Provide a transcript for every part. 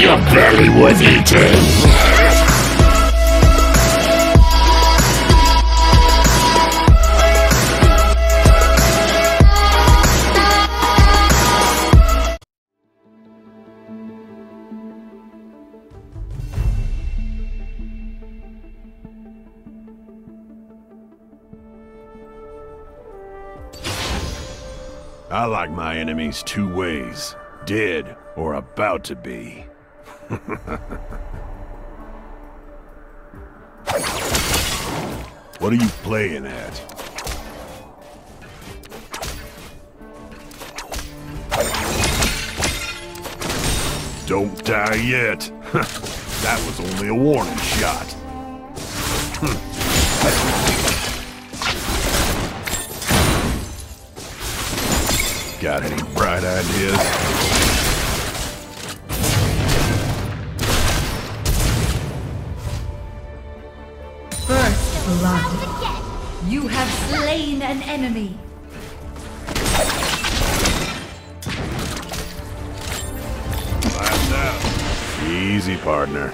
Your belly was eaten! I like my enemies two ways. Dead or about to be. what are you playing at? Don't die yet. that was only a warning shot. Got any bright ideas? You have slain an enemy. Easy, partner.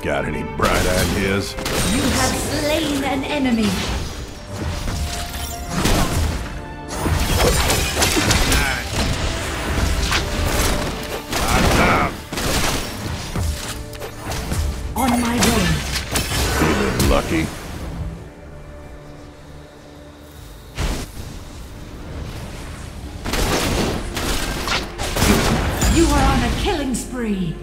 Got any bright ideas? You have slain an enemy. Lucky? You are on a killing spree.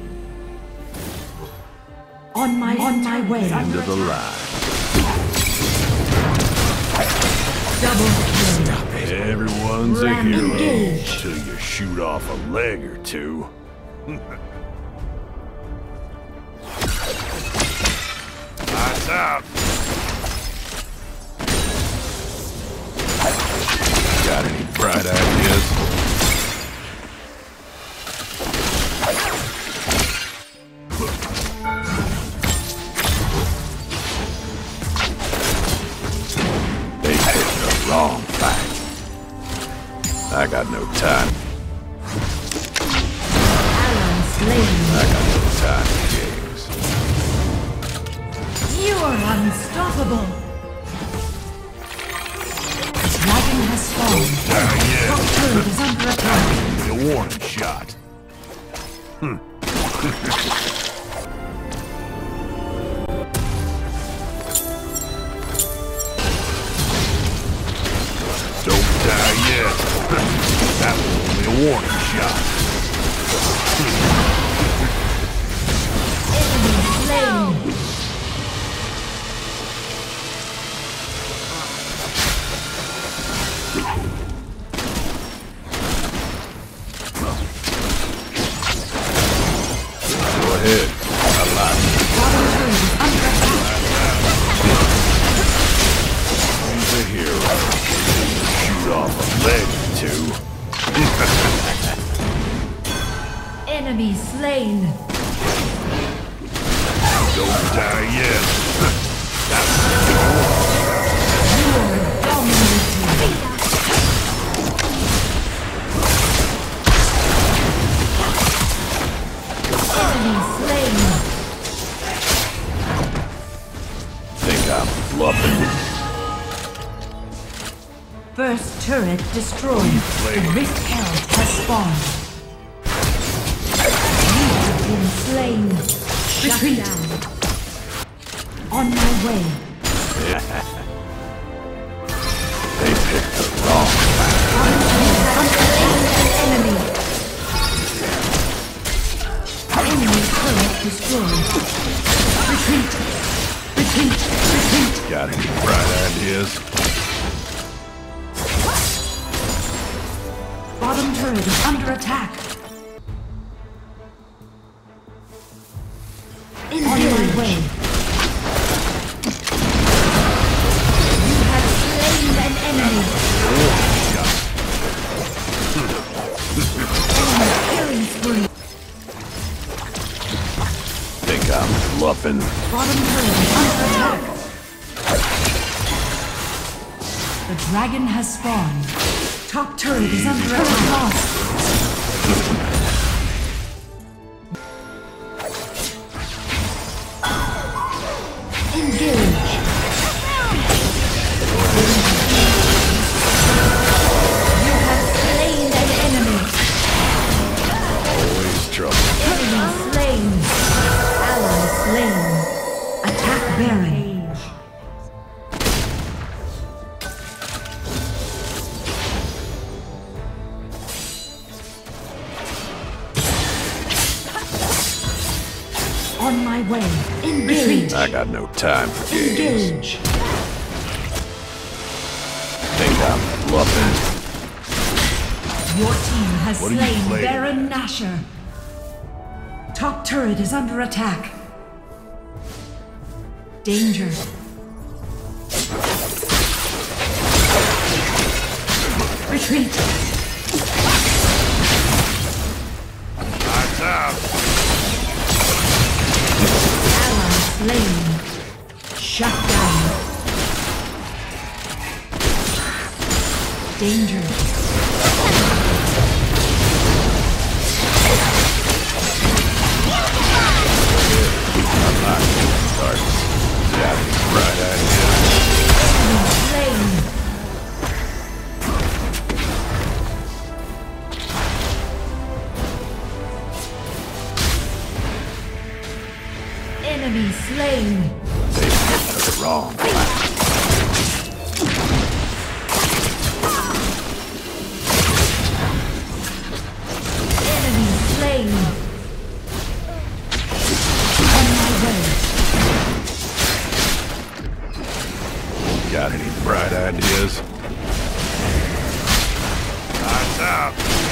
On my on my way. End of the line. Double kill. Everyone's a hero till you shoot off a leg or two. out. Got any bright ideas? Unstoppable. Dragon has spawned. Top is under attack. A warning shot. Hmm. Don't die yet. that was only a warning shot. Go ahead. I like it. Bottom turret is under attack. He's a hero. Shoot off a leg or two. Enemy slain. Don't die yet. I'm. First turret destroyed. Rift Herald has spawned. You have been slain. Retreat. On my way. They picked the wrong Enemy. Enemy turret destroyed. Got any bright ideas? Bottom turret is under attack. On my way. You have slain an enemy. Enemy killing spree. I'm bluffing. Bottom turret The dragon has spawned. Top turret is under attack. Engage. I got no time for games. Engage. Think I'm bluffing. Your team has What slain Baron Nashor. Top turret is under attack. Danger. Retreat. Lights out. Slain. Shut down. Danger. Fight. Enemy slain. On my way. Got any bright ideas? Lights out.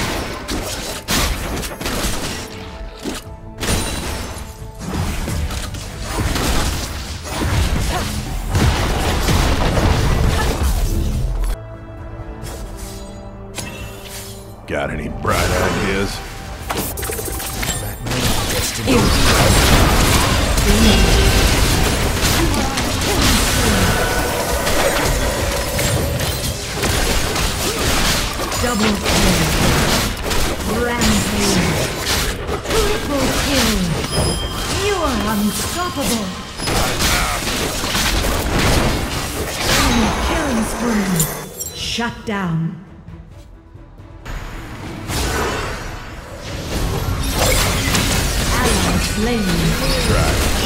Spree. Shut down. Ally slain.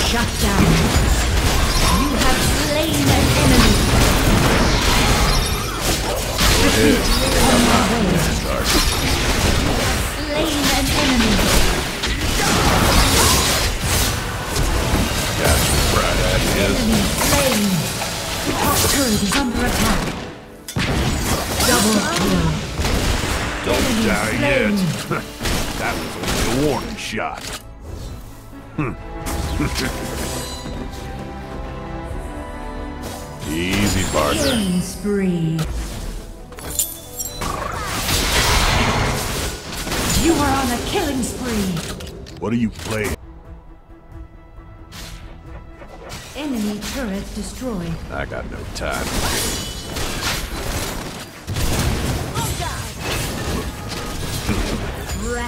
Shut down. You have slain an enemy. Retreat on my way. Don't Enemy die slain. yet. that was only a warning shot. Hmm. Easy, partner. Killing spree. You are on a killing spree. What are you playing? Enemy turret destroyed. I got no time.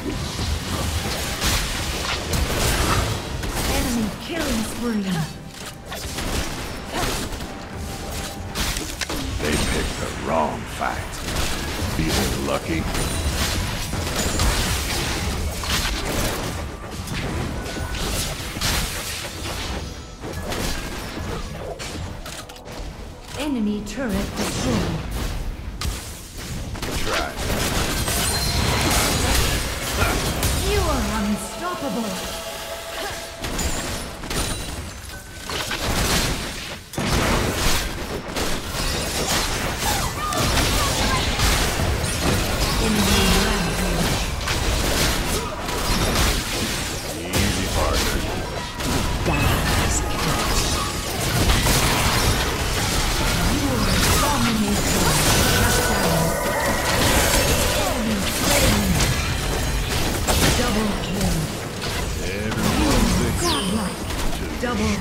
Enemy killing spree. They picked the wrong fight. Feeling lucky? Enemy turret destroyed. Unstoppable.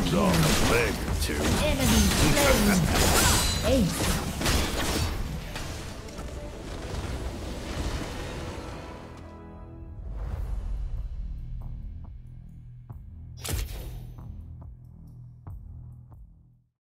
Gives off a leg or two. Enemy slain. Ace.